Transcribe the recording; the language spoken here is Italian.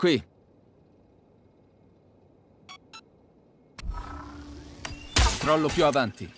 Qui. Crollo più avanti.